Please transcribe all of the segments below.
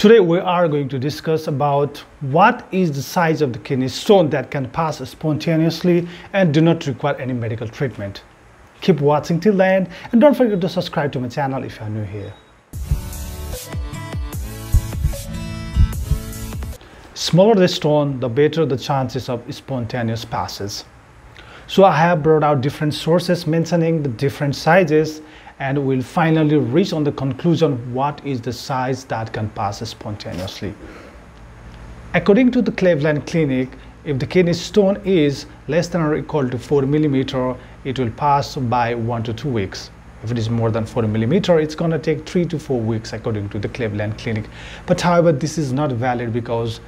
Today we are going to discuss about what is the size of the kidney stone that can pass spontaneously and do not require any medical treatment. Keep watching till the end and don't forget to subscribe to my channel if you are new here. Smaller the stone, the better the chances of spontaneous passes. So I have brought out different sources mentioning the different sizes and we'll finally reach on the conclusion what is the size that can pass spontaneously. According to the Cleveland Clinic, if the kidney stone is less than or equal to 4 millimeter, it will pass by 1 to 2 weeks. If it is more than 4 millimeter, it's going to take 3 to 4 weeks according to the Cleveland Clinic. But however, this is not valid because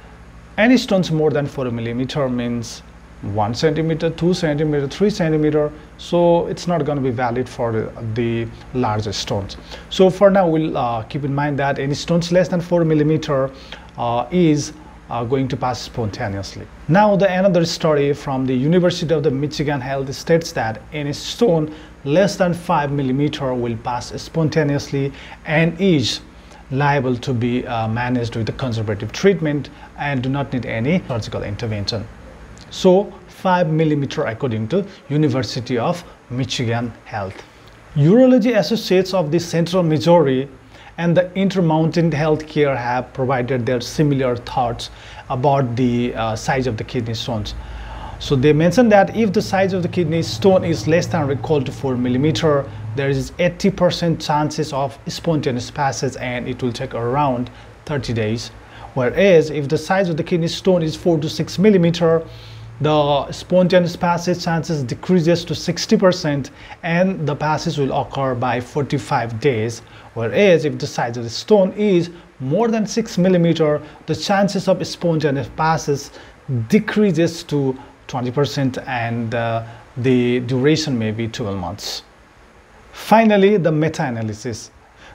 any stones more than 4 millimeter means 1 centimeter, 2 centimeter, 3 centimeter. So it's not going to be valid for the, the larger stones. So for now, we'll uh, keep in mind that any stones less than 4 millimeter uh, is uh, going to pass spontaneously. Now the another study from the University of the Michigan Health states that any stone less than 5 millimeter will pass spontaneously and is liable to be uh, managed with the conservative treatment and do not need any surgical intervention so 5 millimeter according to University of Michigan Health. Urology Associates of the Central Missouri and the Intermountain Healthcare have provided their similar thoughts about the uh, size of the kidney stones. So they mentioned that if the size of the kidney stone is less than or equal to 4 millimeter, there is 80% chances of spontaneous passage and it will take around 30 days. Whereas if the size of the kidney stone is 4 to 6 millimeter, the spontaneous passage chances decreases to 60% and the passage will occur by 45 days whereas if the size of the stone is more than 6 millimeter the chances of spontaneous passage decreases to 20% and uh, the duration may be 12 months. Finally, the meta-analysis.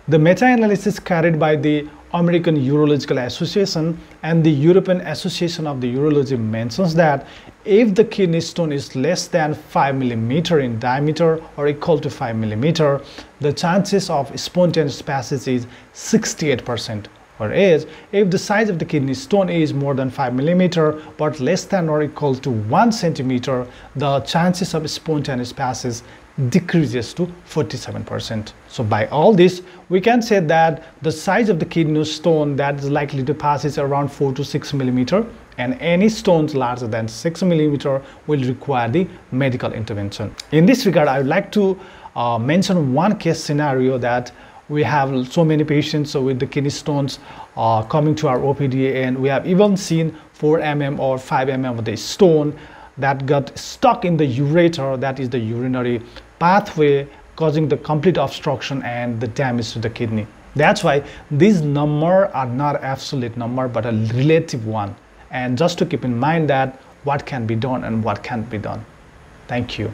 The meta-analysis carried by the American Urological Association and the European Association of the Urology mentions that if the kidney stone is less than 5 millimeter in diameter or equal to 5 millimeter, the chances of spontaneous passage is 68%. Whereas, if the size of the kidney stone is more than 5 millimeter but less than or equal to 1 centimeter, the chances of spontaneous passes decreases to 47%. So by all this, we can say that the size of the kidney stone that is likely to pass is around 4 to 6 millimeter and any stones larger than 6 millimeter will require the medical intervention. In this regard, I would like to uh, mention one case scenario that we have so many patients with the kidney stones uh, coming to our OPD and we have even seen 4 mm or 5 mm of the stone that got stuck in the ureter, that is the urinary pathway causing the complete obstruction and the damage to the kidney. That's why these numbers are not absolute number but a relative one. And just to keep in mind that what can be done and what can't be done. Thank you.